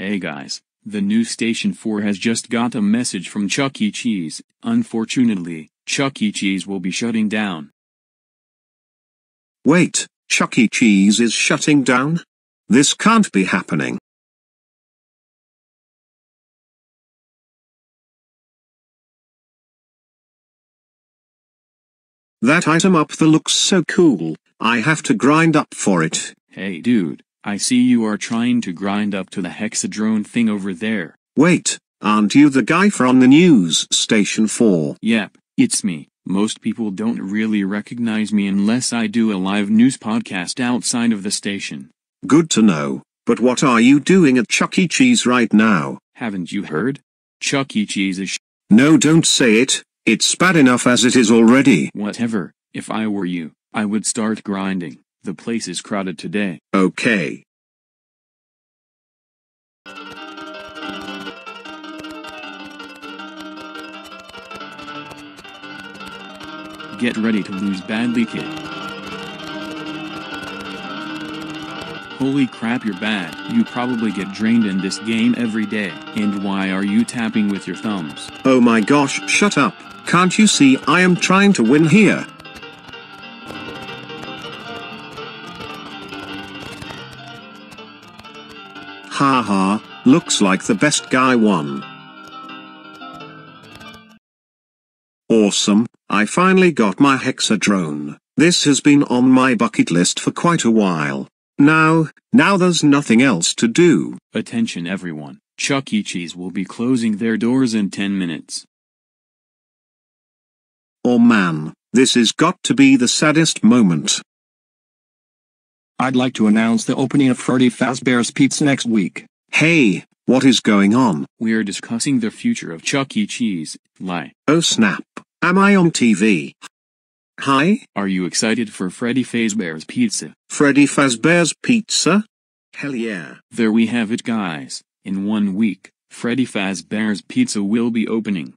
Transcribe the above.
Hey guys, the new Station 4 has just got a message from Chuck E. Cheese. Unfortunately, Chuck E. Cheese will be shutting down. Wait, Chuck E. Cheese is shutting down? This can't be happening. That item up there looks so cool, I have to grind up for it. Hey dude, I see you are trying to grind up to the hexadrone thing over there. Wait, aren't you the guy from the news station 4? Yep, it's me. Most people don't really recognize me unless I do a live news podcast outside of the station. Good to know, but what are you doing at Chuck E. Cheese right now? Haven't you heard? Chuck E. Cheese is sh- No don't say it, it's bad enough as it is already. whatever. If I were you, I would start grinding. The place is crowded today. Okay. Get ready to lose badly, kid. Holy crap, you're bad. You probably get drained in this game every day. And why are you tapping with your thumbs? Oh my gosh, shut up. Can't you see I am trying to win here? Ha ha, looks like the best guy won. Awesome, I finally got my hexadrone. This has been on my bucket list for quite a while. Now, now there's nothing else to do. Attention everyone. Chuck E. Cheese will be closing their doors in 10 minutes. Oh man, this has got to be the saddest moment. I'd like to announce the opening of Freddy Fazbear's Pizza next week. Hey, what is going on? We're discussing the future of Chuck E. Cheese. Lie. Oh snap, am I on TV? Hi, Are you excited for Freddy Fazbear's Pizza? Freddy Fazbear's Pizza? Hell yeah. There we have it guys. In one week, Freddy Fazbear's Pizza will be opening.